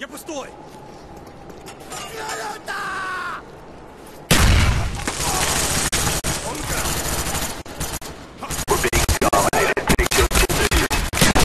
Я пустой!